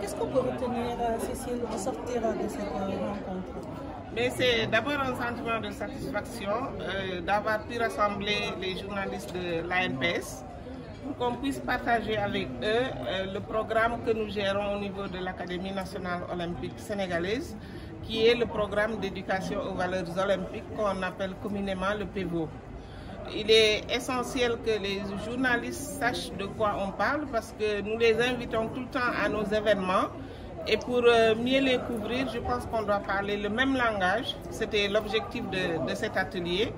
Qu'est-ce qu'on peut retenir, Cécile, ressortir de cette rencontre? Mais c'est d'abord un sentiment de satisfaction euh, d'avoir pu rassembler les journalistes de l'ANPS pour qu'on puisse partager avec eux euh, le programme que nous gérons au niveau de l'Académie nationale olympique sénégalaise, qui est le programme d'éducation aux valeurs olympiques qu'on appelle communément le PEVO. Il est essentiel que les journalistes sachent de quoi on parle parce que nous les invitons tout le temps à nos événements. Et pour mieux les couvrir, je pense qu'on doit parler le même langage. C'était l'objectif de, de, cet atelier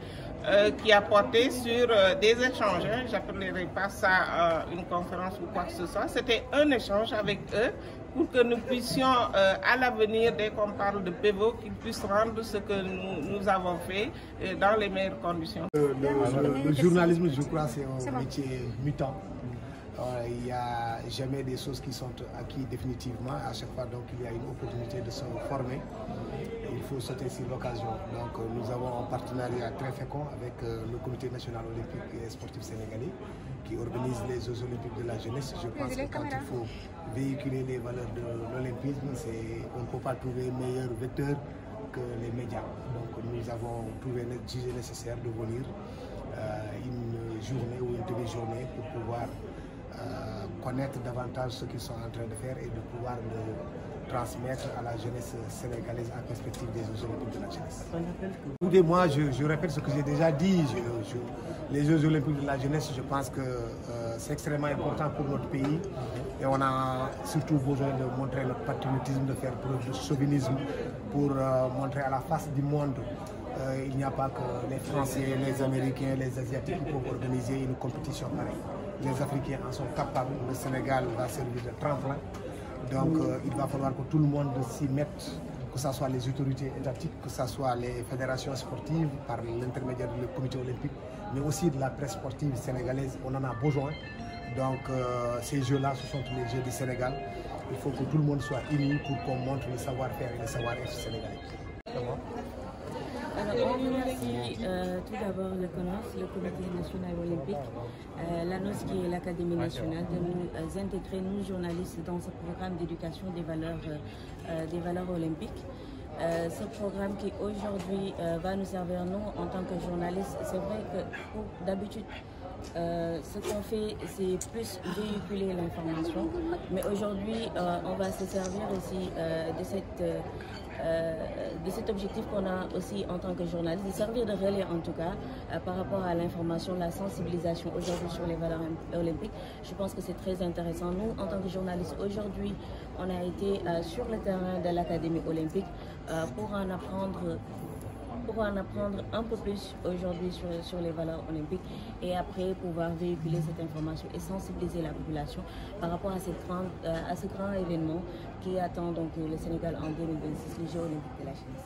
euh, qui a porté sur euh, des échanges. Hein. J'appellerai pas ça euh, une conférence ou quoi que ce soit. C'était un échange avec eux pour que nous puissions à l'avenir, dès qu'on parle de PEVO, qu'ils puissent rendre ce que nous, nous avons fait dans les meilleures conditions. Le, le, le journalisme, je crois, c'est un métier mutant. Il n'y a jamais des choses qui sont acquises définitivement. À chaque fois, donc, il y a une opportunité de se former. Il faut sauter sur l'occasion. Donc, nous avons un partenariat très fécond avec le Comité national olympique et sportif sénégalais qui organise les Jeux olympiques de la jeunesse. Je pense que quand il faut véhiculer les valeurs de l'olympisme, on ne peut pas trouver meilleur vecteur que les médias. Donc, nous avons trouvé jugé nécessaire de venir euh, une journée ou une demi-journée pour pouvoir euh, connaître davantage ce qu'ils sont en train de faire et de pouvoir le transmettre à la jeunesse sénégalaise en perspective des Jeux olympiques de la jeunesse. Écoutez, moi, je, je, répète ce que j'ai déjà dit. Les Jeux olympiques de la jeunesse, je pense que euh, c'est extrêmement important pour notre pays et on a surtout besoin de montrer notre patriotisme, de faire preuve de chauvinisme pour euh, montrer à la face du monde euh, il n'y a pas que les Français, les Américains, les Asiatiques qui peuvent organiser une compétition pareille. Les Africains en sont capables. Le Sénégal va servir de tremplin. Donc euh, il va falloir que tout le monde s'y mette, que ce soit les autorités étatiques, que ce soit les fédérations sportives par l'intermédiaire du comité olympique, mais aussi de la presse sportive sénégalaise. On en a besoin. Donc euh, ces jeux-là, ce sont les jeux du Sénégal. Il faut que tout le monde soit uni pour qu'on montre le savoir-faire et le savoir-être sénégalais. Alors, on remercie euh, tout d'abord le CONOS, le Comité national olympique, euh, l'ANOS qui est l'Académie nationale, de nous euh, intégrer, nous journalistes, dans ce programme d'éducation des valeurs, des valeurs olympiques. ce programme qui aujourd'hui va nous servir, nous, en tant que journalistes, c'est vrai que d'habitude, euh, ce qu'on fait, c'est plus véhiculer l'information. Mais aujourd'hui, euh, on va se servir aussi euh, de, cette, de cet objectif qu'on a aussi en tant que journaliste, de servir de relais en tout cas par rapport à l'information, la sensibilisation aujourd'hui sur les valeurs olympiques. Je pense que c'est très intéressant. Nous, en tant que journalistes, aujourd'hui, on a été sur le terrain de l'Académie olympique pour en apprendre pour en apprendre un peu plus aujourd'hui sur, sur, les valeurs olympiques et après pouvoir véhiculer cette information et sensibiliser la population par rapport à, cette grande, euh, à ce grand événement qui attend donc le Sénégal en 2026, les Jeux olympiques de la jeunesse.